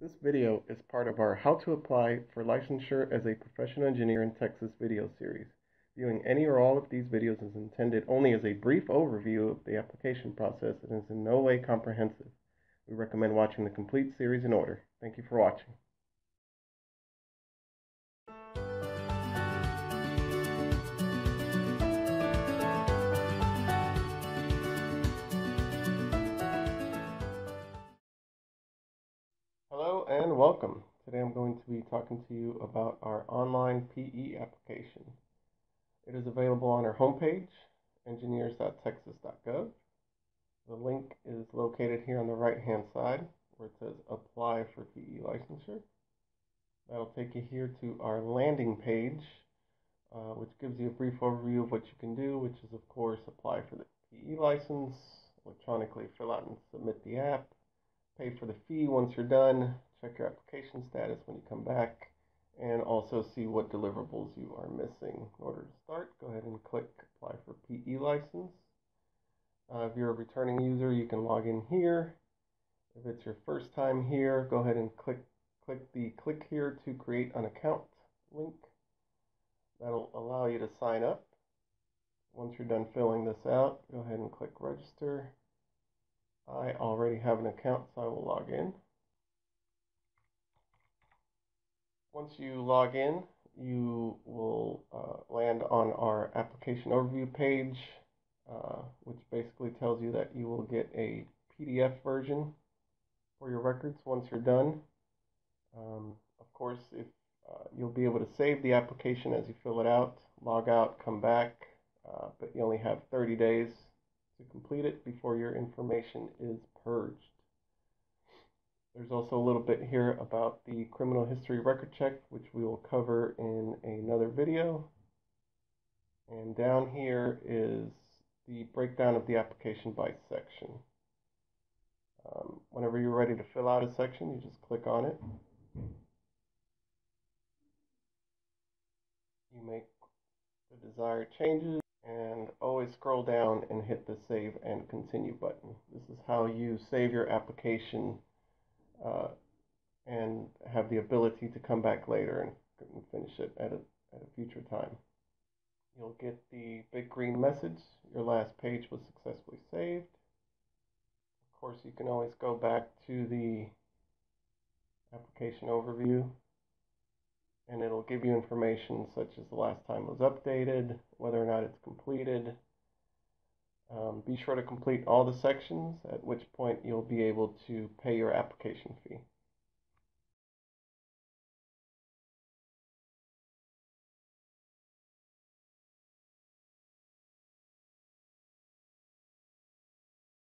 This video is part of our How to Apply for Licensure as a Professional Engineer in Texas video series. Viewing any or all of these videos is intended only as a brief overview of the application process and is in no way comprehensive. We recommend watching the complete series in order. Thank you for watching. Hello and welcome. Today I'm going to be talking to you about our online PE application. It is available on our homepage, engineers.texas.gov. The link is located here on the right hand side where it says apply for PE licensure. That'll take you here to our landing page, uh, which gives you a brief overview of what you can do, which is, of course, apply for the PE license, electronically fill out and submit the app, pay for the fee once you're done, check your application status when you come back, and also see what deliverables you are missing. In order to start, go ahead and click Apply for PE License. Uh, if you're a returning user, you can log in here. If it's your first time here, go ahead and click, click the Click Here to Create an Account link. That'll allow you to sign up. Once you're done filling this out, go ahead and click Register. I already have an account, so I will log in. Once you log in, you will uh, land on our application overview page, uh, which basically tells you that you will get a PDF version for your records once you're done. Um, of course, if uh, you'll be able to save the application as you fill it out, log out, come back, uh, but you only have 30 days complete it before your information is purged. There's also a little bit here about the criminal history record check, which we will cover in another video. And down here is the breakdown of the application by section. Um, whenever you're ready to fill out a section, you just click on it. You make the desired changes and always scroll down and hit the save and continue button. This is how you save your application uh, and have the ability to come back later and, finish it at a, at a future time. You'll get the big green message, your last page was successfully saved. Of course, you can always go back to the application overview and it'll give you information such as the last time it was updated, whether or not it's completed. Um, be sure to complete all the sections, at which point you'll be able to pay your application fee.